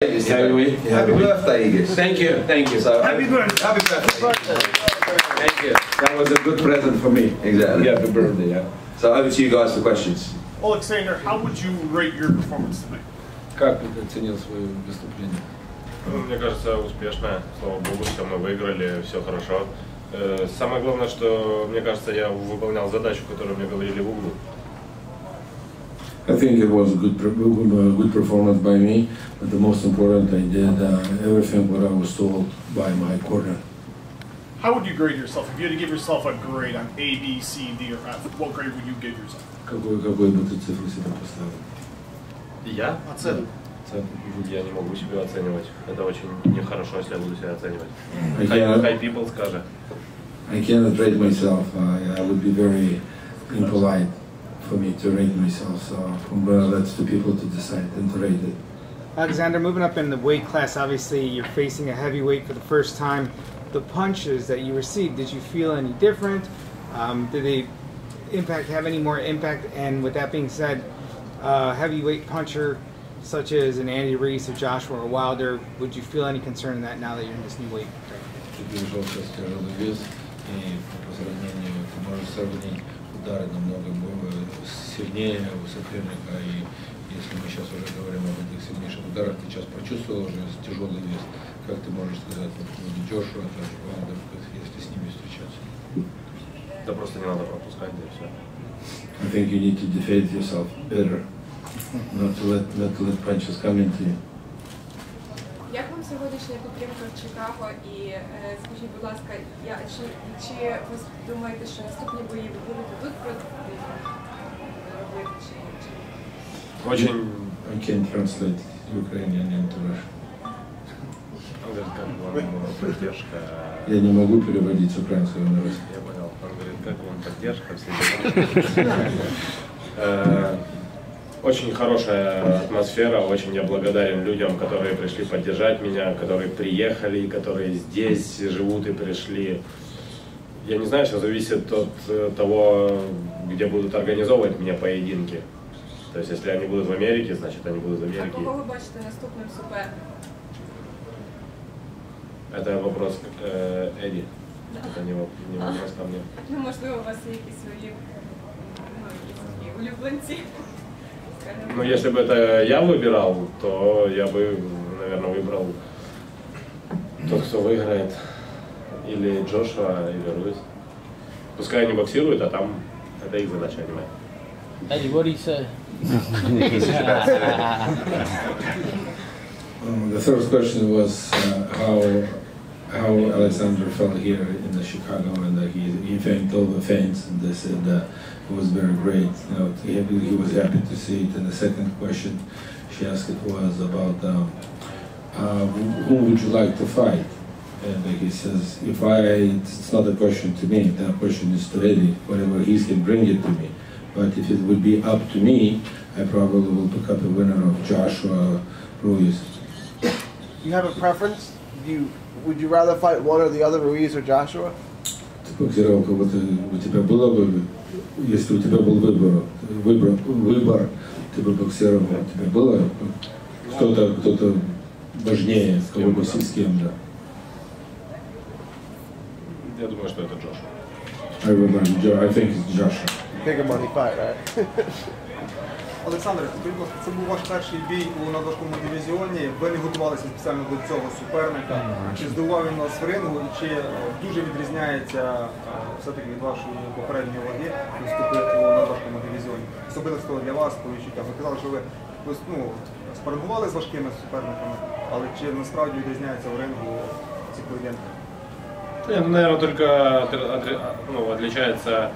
Happy, Happy birthday, Igis. Thank you, thank you. So, Happy birthday. Happy birthday. Thank you. That was a good present for me. Exactly. Happy birthday, yeah. So over to you guys for questions. Alexander, how would you rate your performance tonight? Как ты оценил свое выступление? Ну, Мне кажется, успешная. Слава богу, все мы выиграли, все хорошо. Э, Самое главное, что, мне кажется, я выполнял задачу, которую мне говорили в углу. I think it was a good, per- good good performance by me, but the most important, I did uh, everything what I was told by my corner. How would you grade yourself? If you had to give yourself a grade on A, B, C, D, or F, what grade would you give yourself? Какой, какой бы ты цифру себе поставил? Я? Оценку. Я не могу себя оценивать. Это очень нехорошо, если я буду себя оценивать. I Хай, cannot, хай people скажет. I cannot rate myself. I, I would be very impolite for me to rate myself. So well, that's to people to decide and to rate it. Alexander, moving up in the weight class, obviously you're facing a heavyweight for the first time. The punches that you received, did you feel any different? Um, did they impact have any more impact? And with that being said, uh, heavyweight puncher such as an Andy Reese or Joshua or Wilder, would you feel any concern in that now that you're in this new weight? Ты сильнее у соперника. И если мы сейчас уже говорим об этих сильнейших ударах, ты сейчас почувствовал уже тяжелый вес. Как ты можешь сказать по поводу Джошуа, Джордж Уайлдер, если с ними встречаться? Да просто не надо пропускать, да и все. I think you need to defend yourself better, not to let, not to let punches come into you. Як вам сьогоднішня підтримка в Чикаго? І е, скажіть, будь ласка, я, чи, чи ви думаєте, що наступні бої ви будете тут про- робити? Чи, чи... Очень... I can translate Ukrainian into Russian. Я не могу переводить с украинского на русский. Я понял. Он говорит, как вам поддержка. Э, Очень хорошая атмосфера, очень я благодарен людям, которые пришли поддержать меня, которые приехали, которые здесь живут и пришли. Я не знаю, все зависит от э, того, где будут организовывать мне поединки. То есть, если они будут в Америке, значит, они будут в А Америке. кого ви бачите наступним суперником? Это вопрос к э, Эдди. Это не, воп- не вопрос ко мне. Ну, можливо, у вас є якісь свої ну, якісь такі улюбленці. скажімо. Ну, если бы это я выбирал, то я бы, наверное, выбрал тот, кто выиграет. Или Джошуа, или Руис. Пускай они боксируют, а там obey Willich anyway. Eddie, what do you say? um, the first question was uh, how how Alexander fell here in Chicago, and that he he thanked all the fans, and they said that it was very great. You know, he, he, was happy to see it. And the second question she asked it was about um, uh, who would you like to fight? And he says, if I, it's not a question to me, that question is to Eddie. Whatever he can bring it to me. But if it would be up to me, I probably will pick up a winner of Joshua Ruiz. You have a preference? Do you would you rather fight one or the other, Ruiz or Joshua? Ты боксировал кого-то, у тебя было бы, если у тебя был выбор, выбор, выбор, ты бы боксировал, у тебя было кто-то, кто-то важнее, с кого бы с с кем, да. Я думаю, что это Джошуа. I remember, I think it's Joshua. Bigger money fight, right? Олександр, скажіть, будь ласка, це був ваш перший бій у надважкому дивізіоні. Ви не готувалися спеціально до цього суперника. Чи здивував він вас в рингу, і чи е, дуже відрізняється е, все-таки від вашої попередньої ваги виступити у надважкому дивізіоні? Особисто для вас по відчуттям. Ви казали, що ви ну, спаргували з важкими суперниками, але чи насправді відрізняється в рингу ці поєдинки? Не, ну, наверное, только ну, отличается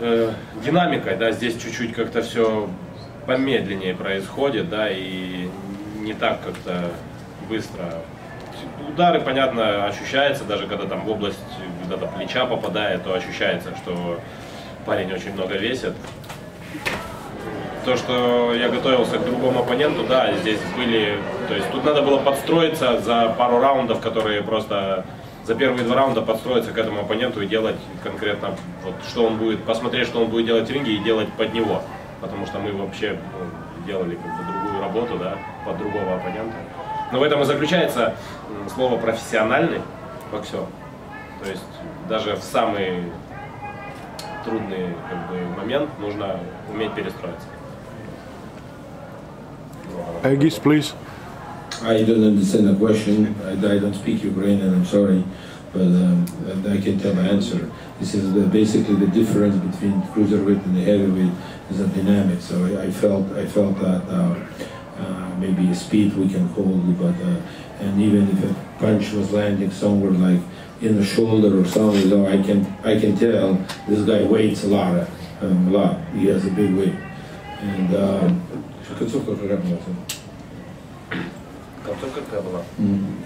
э, динамикой, да, здесь чуть-чуть как-то все помедленнее происходит, да, и не так как-то быстро. Удары, понятно, ощущается, даже когда там в область где-то плеча попадает, то ощущается, что парень очень много весит. То, что я готовился к другому оппоненту, да, здесь были, то есть тут надо было подстроиться за пару раундов, которые просто за первые два раунда подстроиться к этому оппоненту и делать конкретно, вот, что он будет, посмотреть, что он будет делать в ринге и делать под него. Потому что мы вообще ну, делали как бы другую работу. да, под другого оппонента. Но в этом и заключается слово профессиональный боксер. То есть даже в самый трудный как бы, момент нужно уметь перестроиться. Egis, please. I don't understand the question. I, I don't speak Ukrainian. I'm sorry, but um, I can tell the answer. This is the, basically the difference between cruiserweight and the heavyweight is a dynamic. So I, I felt I felt that uh, uh, maybe a speed we can hold, but uh, and even if a punch was landing somewhere like in the shoulder or somewhere, though I can I can tell this guy weights a lot, um, a lot. He has a big weight, and. Um, концовка какая была? Концовка какая была? М.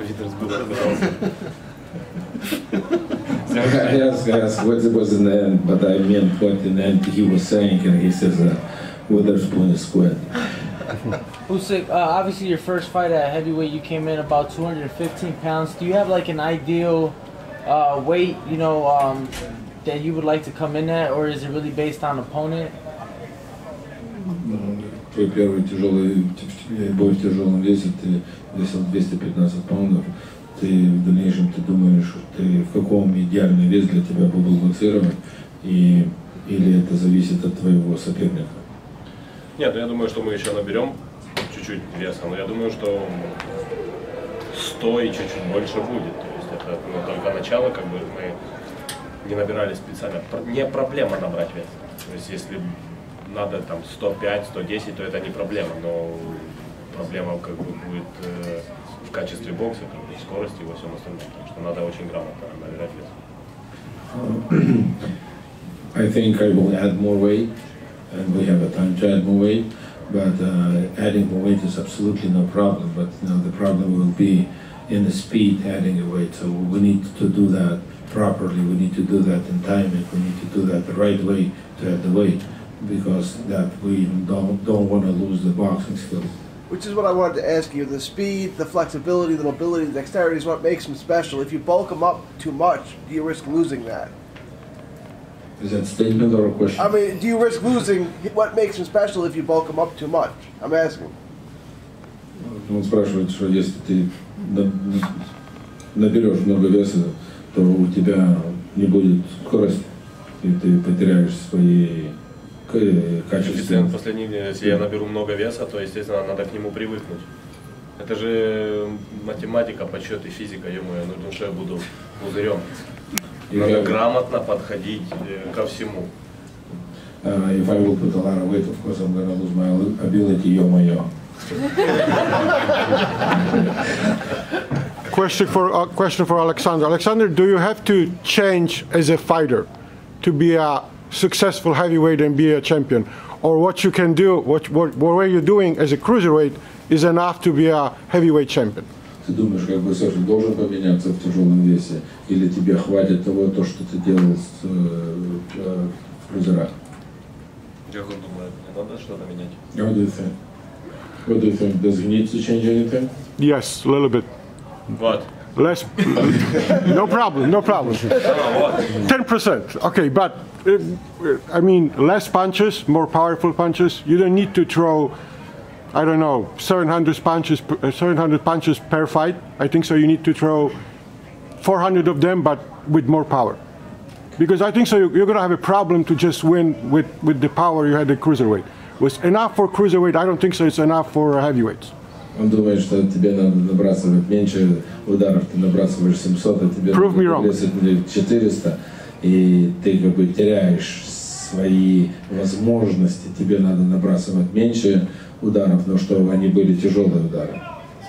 Витер сбыл, I asked, I asked what was in the end, but I meant what in the end he was saying, and he says, uh, Witherspoon is squid. Usyk, uh, obviously your first fight at heavyweight, you came in about 215 pounds. Do you have like an ideal uh, weight, you know, um, that you would like to come in at, or is it really based on opponent? Твой первый тяжелый т- бой в тяжелом весе, ты весил 215 паундов. Ты в дальнейшем ты думаешь, ты в каком идеальный вес для тебя был бы боксировать, и, или это зависит от твоего соперника? Нет, ну я думаю, что мы еще наберем чуть-чуть веса, но я думаю, что 100 и чуть-чуть больше будет. То есть это ну, только начало, как бы мы не набирали специально. Не проблема набрать вес. То есть если надо там 105, 110, то это не проблема, но проблема как бы будет э, в качестве бокса, как бы, скорости и во всем остальном. Так что надо очень грамотно набирать вес. I think I will add more weight, and we have a time to add more weight. But uh, adding more weight is absolutely no problem. But you know, the problem will be in the speed adding a weight. So we need to do that properly. We need to do that in timing. We need to do that the right way to add the weight, because that we don't don't want to lose the boxing skills. Which is what I wanted to ask you. The speed, the flexibility, the mobility, the dexterity is what makes him special. If you bulk him up too much, do you risk losing that? Is that statement or a question? I mean, do you risk losing what makes him special if you bulk him up too much? I'm asking. Он спрашивает, что если ты на- наберешь много веса, то у тебя не будет скорости, и ты потеряешь свои к- качества. Коэффициент последний, если я наберу много веса, то, естественно, надо к нему привыкнуть. Это же математика, подсчет и физика, ё-моё, ну ну что я буду пузырем. Надо Я- грамотно подходить э, ко всему. Uh, if I will put a lot of weight, of course I'm gonna lose my ability, ё-моё. Question for uh, question for Alexander. Alexander, do you have to change as a fighter to be a successful heavyweight and be a champion, or what you can do, what what, what you're doing as a cruiserweight is enough to be a heavyweight champion? Ты думаешь, как бы Саша должен поменяться в тяжелом весе, или тебе хватит того, то, что ты делал с, э, э, в крузерах? Как он думает, не надо что-то менять? What do you think? What do you think? Does he need to change anything? Yes, a little bit. Вот. Less. no problem. No problem. Ten percent. Okay, but uh, I mean, less punches, more powerful punches. You don't need to throw. I don't know, 700 punches, uh, 700 punches per fight. I think so. You need to throw 400 of them, but with more power. Because I think so. You're going to have a problem to just win with, with the power you had at cruiserweight. Was enough for cruiserweight. I don't think so. It's enough for heavyweights. Он думает, что тебе надо набрасывать меньше ударов, ты набрасываешь 700, а тебе Prove me надо wrong. весить 400, и ты как бы теряешь свои возможности, тебе надо набрасывать меньше ударов, но чтобы они были тяжелые удары.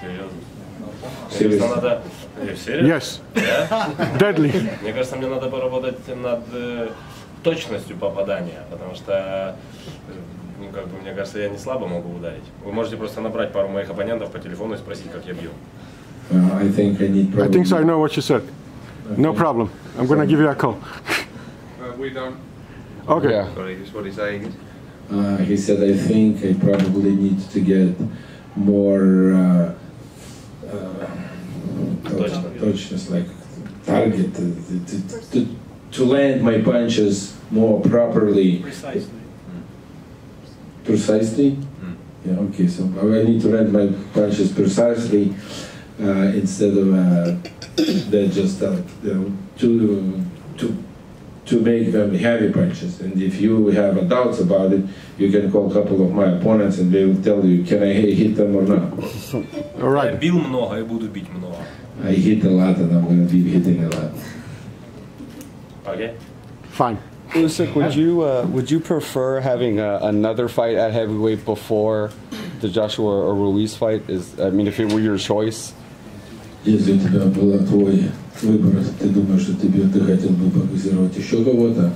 Серьезно? Серьезно. надо... Э, Серьезно? Yes. Да? Deadly. Мне кажется, мне надо поработать над э, точностью попадания, потому что, э, ну, как бы, мне кажется, я не слабо могу ударить. Вы можете просто набрать пару моих оппонентов по телефону и спросить, как я бью. Uh, I think I need I think so. I know what you said. No problem. I'm going to give you a call. Uh, we don't. Okay. Sorry, just what he's saying. Uh, he said, I think I probably need to get more uh, uh, Точно. точность, like target, to, to, to, to land my punches more properly. Precisely. precisely. Mm. Yeah, okay, so I need to read my punches precisely uh, instead of uh, that just uh, you know, to to to make them heavy punches. And if you have a doubts about it, you can call a couple of my opponents and they will tell you can I hit them or not. All Я right. бил много и буду бить много. I hit a lot and I'm going to be hitting a lot. Окей? Fine. Usyk, would you uh, would you prefer having uh, another fight at heavyweight before the Joshua or Ruiz fight? Is I mean, if it were your choice, Если у тебя была твой выбор, ты думаешь, что тебе ты хотел бы побоксировать еще кого-то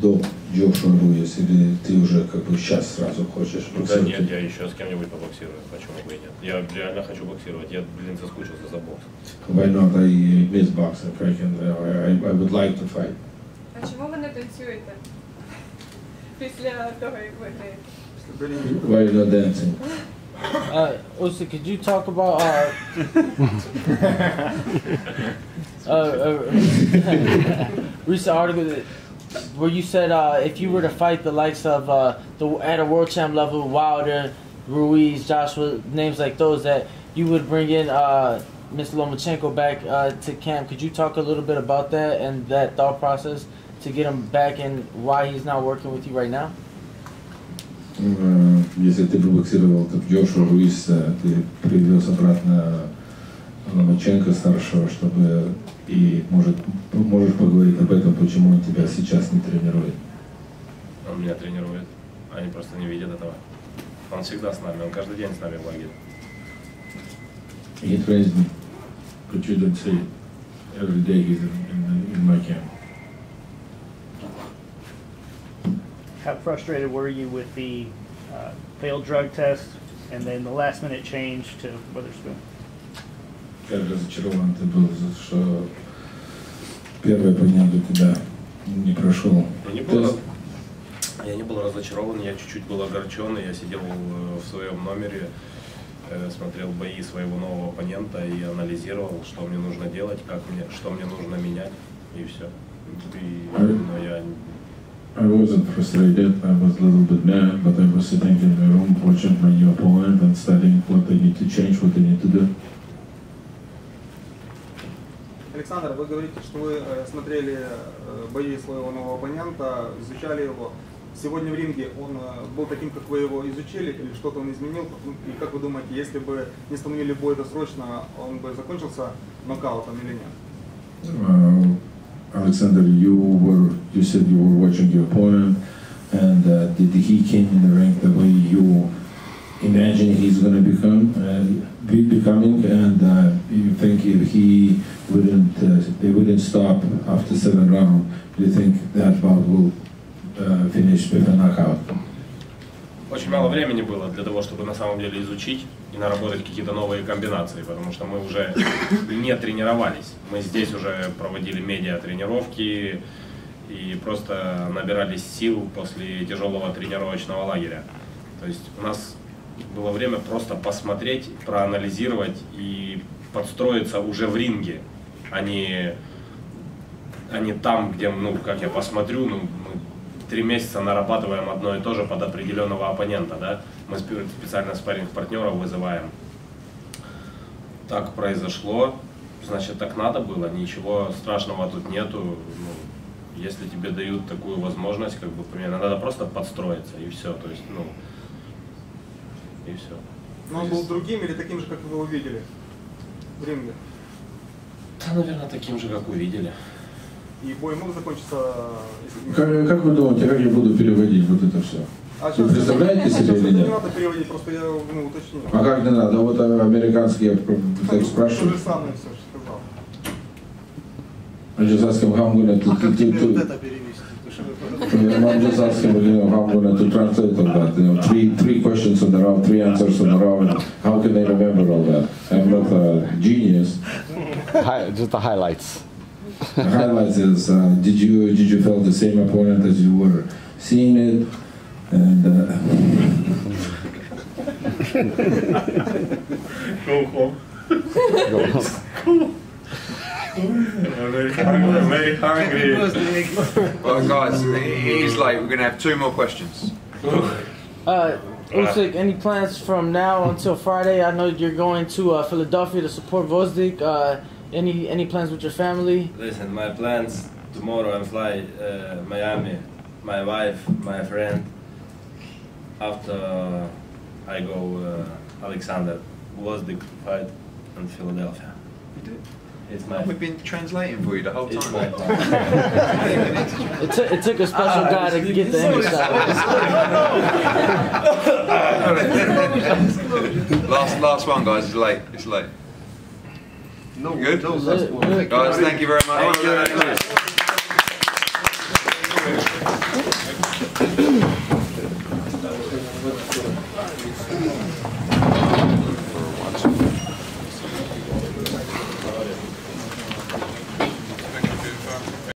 до Джошуа Руис, или ты уже как бы сейчас сразу хочешь Да боксировать? нет, я еще с кем-нибудь побоксирую. Почему бы и нет? Я реально хочу боксировать. Я, блин, соскучился за бокс. Why not? I miss boxing. I, can, I, I would like to fight. А чому ви не танцюєте? Після того, як ви граєте? Why you not dancing? Uh, Usyk, could you talk about uh, uh, uh, recent article that, where you said uh, if you were to fight the likes of uh, the at a world champ level, Wilder, Ruiz, Joshua, names like those, that you would bring in uh, Mr. Lomachenko back uh, to camp. Could you talk a little bit about that and that thought process to get him back and why he's not working with you right now? Э, Если ты бы боксировал как Джошуа Руис, э, ты привез обратно Ломаченко старшего, чтобы и может можешь поговорить об этом, почему он тебя сейчас не тренирует. Он меня тренирует. Они просто не видят этого. Он всегда с нами, он каждый день с нами в лагере. He trains me, but you don't see. Every day he's in, in, in my camp. How frustrated were you with the uh, failed drug test and then the last minute change to Witherspoon? Как разочарован ты был, что первый оппонент у тебя не прошел. Ну, не тест. было, я не был разочарован, я чуть-чуть был огорчен. Я сидел э, в своем номере, э, смотрел бои своего нового оппонента и анализировал, что мне нужно делать, как мне, что мне нужно менять, и все. И, но я wasn't frustrated, I was a little bit mad, but I was sitting in the room watching my new opponent and studying what they need to change, what they need to do. Александр, вы говорите, что вы э, смотрели э, бои своего нового оппонента, изучали его. Сегодня в ринге он э, был таким, как вы его изучили, или что-то он изменил? И как вы думаете, если бы не остановили бой досрочно, он бы закончился нокаутом или нет? Alexander, you were you said you were watching your opponent, and uh, did he came in the ring the way you imagine he's going to become, uh, be becoming, and uh, you think if he wouldn't, uh, they wouldn't stop after seven rounds, do you think that bout will uh, finish with a knockout? Очень мало времени было для того, чтобы на самом деле изучить и наработать какие-то новые комбинации, потому что мы уже не тренировались. Мы здесь уже проводили медиа-тренировки и просто набирались сил после тяжелого тренировочного лагеря. То есть у нас было время просто посмотреть, проанализировать и подстроиться уже в ринге, а не, а не там, где, ну, как я посмотрю, ну, мы три месяца нарабатываем одно и то же под определенного оппонента, да? Мы спе- специально спарринг партнеров вызываем. Так произошло, значит, так надо было, ничего страшного тут нету. Ну, если тебе дают такую возможность, как бы, примерно, надо просто подстроиться, и все, то есть, ну, и все. Но он был другим или таким же, как вы его видели в ринге? Да, наверное, таким же, как увидели. И бой мог закончиться, Как, как вы думаете, как я буду переводить вот это все? А Вы сейчас- представляете себе сейчас или нет? не надо переводить, просто я ну, уточнил. А как не надо? Вот э, американский я про- так То спрашиваю. же самое все, что сказал. How I'm gonna to, to, to, to, это перевести? How I'm gonna to translate all that. You know, three three questions in a row, three answers in a row. How can I remember all that? I'm not a genius. Hi, just the highlights. The highlights is uh, did you did you feel the same opponent as you were seeing it? And uh, Go home. very hungry, very hungry. Well, guys, he's late. We're going to have two more questions. Uh, Usyk, any plans from now until Friday? I know you're going to uh, Philadelphia to support Vozdik. Uh, any any plans with your family? Listen, my plans tomorrow I fly uh, Miami, my wife, my friend. After I go uh, Alexander was the fight in Philadelphia. It's my. We've been translating for you the whole It's time. my plan. It, took it took a special Ah, guy to get the it's- English out. last last one, guys. It's late. It's late. No, Good. no, Good, good. Guys, thank you very much. Thank you very much.